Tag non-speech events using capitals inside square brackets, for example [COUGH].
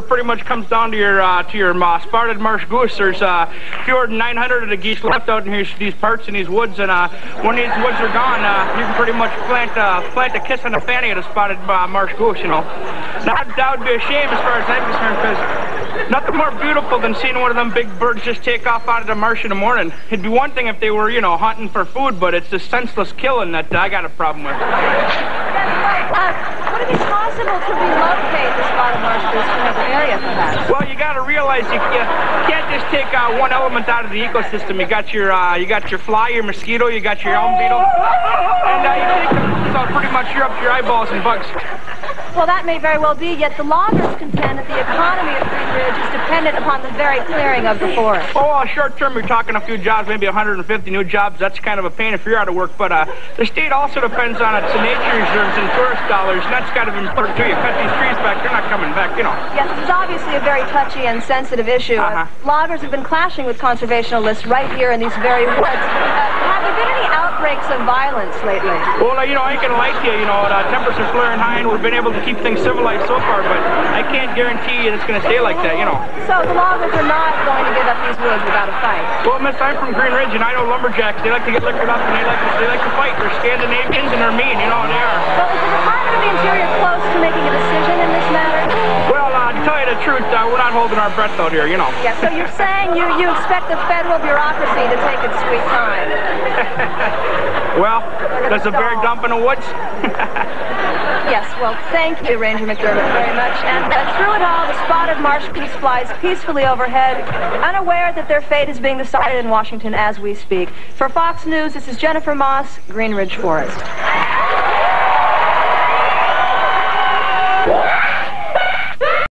pretty much comes down to your uh, to your uh, spotted marsh goose. There's uh, fewer than 900 of the geese left out in here, these parts in these woods, and uh, when these woods are gone, uh, you can pretty much plant uh, plant a kiss on the fanny of the spotted uh, marsh goose. You know, that, that would be a shame as far as I'm concerned, because nothing more beautiful than seeing one of them big birds just take off out of the marsh in the morning. It'd be one thing if they were, you know, hunting for food, but it's the senseless killing that I got a problem with. Uh, would it be possible to relocate the spotted marsh goose to another area, perhaps? Well, you got to realize you, you can't just take uh, one element out of the ecosystem. You got your uh, you got your fly, your mosquito, you got your elm beetle, and uh, you take them, so pretty much you're up to your eyeballs in bugs. Well, that may very well be, yet the loggers contend that the economy of Green Ridge is dependent upon the very clearing of the forest. Oh, well, short term, you're talking a few jobs, maybe 150 new jobs. That's kind of a pain if you're out of work. But uh, the state also depends on its nature reserves and tourist dollars, and that's kind of important too. You cut these trees back, they're not coming back, you know. Yes, this is obviously a very touchy and sensitive issue. Uh-huh. Loggers have been clashing with conservationists right here in these very woods. There been any outbreaks of violence lately? Well, uh, you know, I lie to you. You know, uh, tempers are flaring high, and we've been able to keep things civilized so far, but I can't guarantee you it's gonna stay like that. You know. So the loggers are not going to give up these woods without a fight. Well, Miss, I'm from Green Ridge, and I know lumberjacks. They like to get liquored up, and they like to, they like to fight. They're Scandinavians, and they're mean. You know, they are. Truth, uh, we're not holding our breath out here. You know. Yeah, so you're saying you, you expect the federal bureaucracy to take its sweet time. [LAUGHS] Well, there's a bear dump in the woods. [LAUGHS] Yes, well, thank you, Ranger McDermott, very much. And uh, through it all, the spotted marsh goose flies peacefully overhead, unaware that their fate is being decided in Washington as we speak. For Fox News, this is Jennifer Moss, Green Ridge Forest.